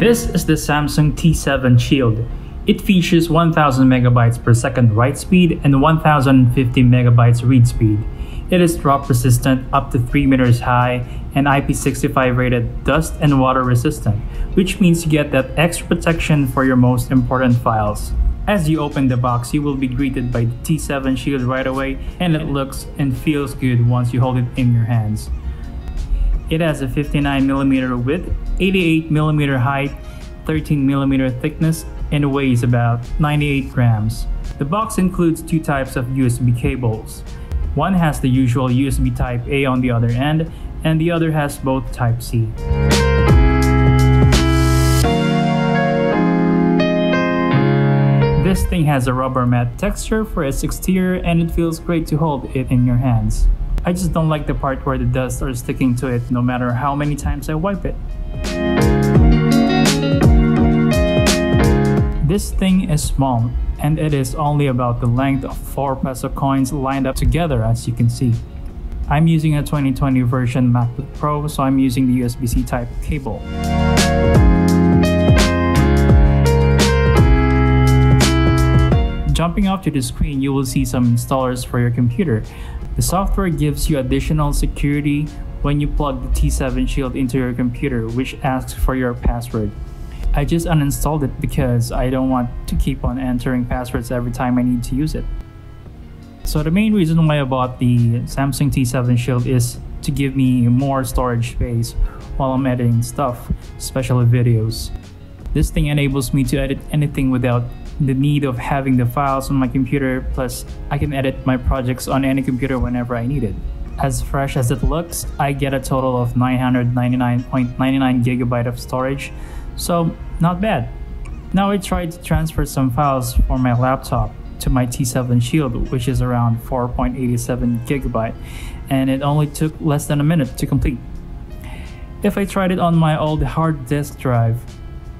This is the Samsung T7 Shield. It features 1000 megabytes per second write speed and 1050 megabytes read speed. It is drop resistant up to 3 meters high and IP65 rated dust and water resistant, which means you get that extra protection for your most important files. As you open the box, you will be greeted by the T7 Shield right away and it looks and feels good once you hold it in your hands. It has a 59mm width, 88mm height, 13mm thickness, and weighs about 98 grams. The box includes two types of USB cables. One has the usual USB Type A on the other end, and the other has both Type C. This thing has a rubber matte texture for its exterior and it feels great to hold it in your hands. I just don't like the part where the dust are sticking to it no matter how many times I wipe it. This thing is small and it is only about the length of 4 peso coins lined up together as you can see. I'm using a 2020 version MacBook Pro so I'm using the USB-C type cable. Jumping off to the screen, you will see some installers for your computer. The software gives you additional security when you plug the T7 Shield into your computer, which asks for your password. I just uninstalled it because I don't want to keep on entering passwords every time I need to use it. So the main reason why I bought the Samsung T7 Shield is to give me more storage space while I'm editing stuff, especially videos. This thing enables me to edit anything without the need of having the files on my computer, plus I can edit my projects on any computer whenever I need it. As fresh as it looks, I get a total of 999.99 gigabyte of storage, so not bad. Now I tried to transfer some files for my laptop to my T7 Shield, which is around 4.87 gigabyte, and it only took less than a minute to complete. If I tried it on my old hard disk drive,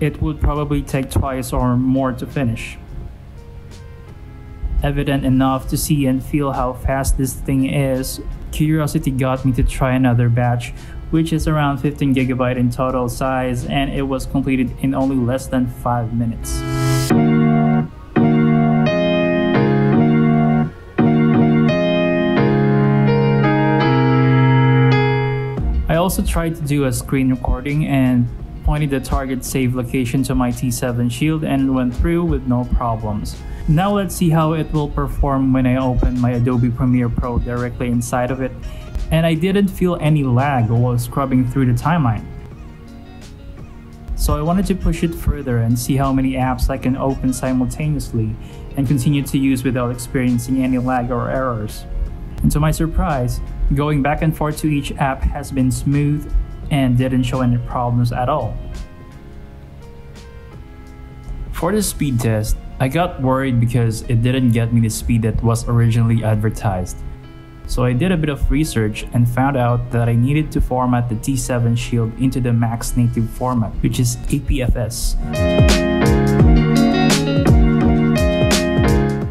it would probably take twice or more to finish. Evident enough to see and feel how fast this thing is, curiosity got me to try another batch, which is around 15 gigabyte in total size and it was completed in only less than 5 minutes. I also tried to do a screen recording and pointed the target save location to my T7 shield and went through with no problems. Now let's see how it will perform when I open my Adobe Premiere Pro directly inside of it and I didn't feel any lag while scrubbing through the timeline. So I wanted to push it further and see how many apps I can open simultaneously and continue to use without experiencing any lag or errors. And to my surprise, going back and forth to each app has been smooth and didn't show any problems at all. For the speed test, I got worried because it didn't get me the speed that was originally advertised. So I did a bit of research and found out that I needed to format the T7 Shield into the Mac's native format, which is APFS.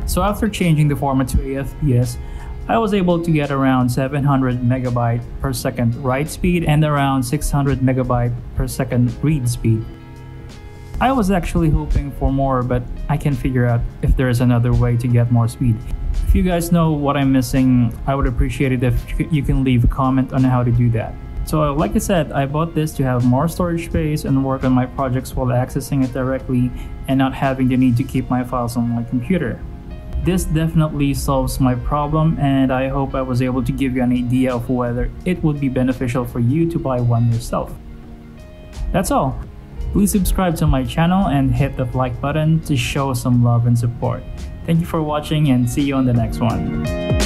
So after changing the format to AFPS, I was able to get around 700 megabyte per second write speed and around 600 megabyte per second read speed. I was actually hoping for more, but I can figure out if there is another way to get more speed. If you guys know what I'm missing, I would appreciate it if you can leave a comment on how to do that. So like I said, I bought this to have more storage space and work on my projects while accessing it directly and not having the need to keep my files on my computer. This definitely solves my problem and I hope I was able to give you an idea of whether it would be beneficial for you to buy one yourself. That's all. Please subscribe to my channel and hit the like button to show some love and support. Thank you for watching and see you on the next one.